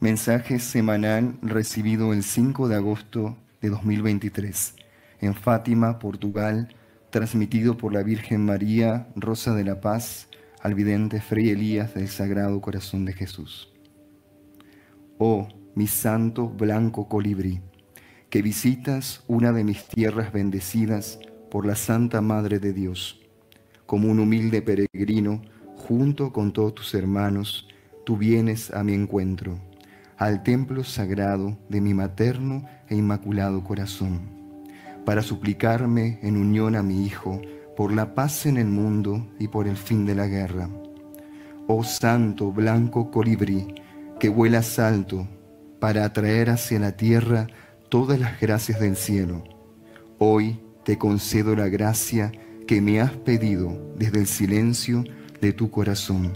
Mensaje semanal recibido el 5 de agosto de 2023 en Fátima, Portugal, transmitido por la Virgen María Rosa de la Paz al vidente Fray Elías del Sagrado Corazón de Jesús. Oh, mi santo blanco colibrí, que visitas una de mis tierras bendecidas por la Santa Madre de Dios. Como un humilde peregrino, junto con todos tus hermanos, tú vienes a mi encuentro, al templo sagrado de mi materno e inmaculado corazón, para suplicarme en unión a mi Hijo por la paz en el mundo y por el fin de la guerra. Oh santo blanco colibrí, que vuelas alto para atraer hacia la tierra todas las gracias del cielo. Hoy te concedo la gracia que me has pedido desde el silencio de tu corazón.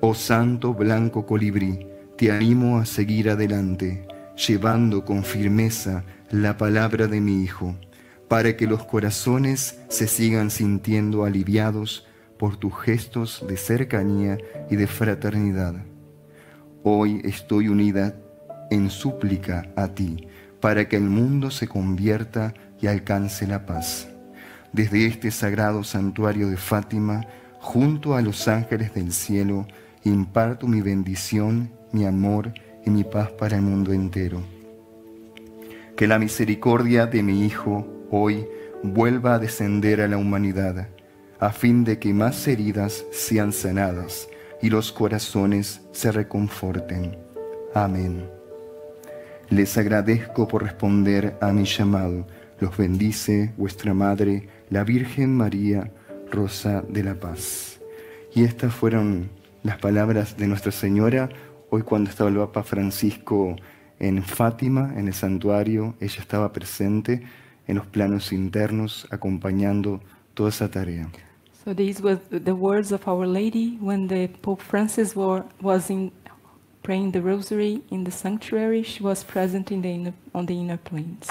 Oh santo blanco colibrí, te animo a seguir adelante, llevando con firmeza la palabra de mi Hijo, para que los corazones se sigan sintiendo aliviados por tus gestos de cercanía y de fraternidad. Hoy estoy unida en súplica a ti, para que el mundo se convierta y alcance la paz. Desde este sagrado santuario de Fátima, junto a los ángeles del cielo, imparto mi bendición, mi amor y mi paz para el mundo entero. Que la misericordia de mi Hijo hoy vuelva a descender a la humanidad, a fin de que más heridas sean sanadas y los corazones se reconforten. Amén. Les agradezco por responder a mi llamado. Los bendice vuestra Madre, la Virgen María, Rosa de la Paz. Y estas fueron las palabras de Nuestra Señora hoy cuando estaba el Papa Francisco en Fátima, en el santuario, ella estaba presente en los planos internos, acompañando toda esa tarea. So these were the words of Our Lady when the Pope Francis were, was in praying the Rosary in the sanctuary. She was present in the inner, on the inner planes.